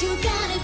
You gotta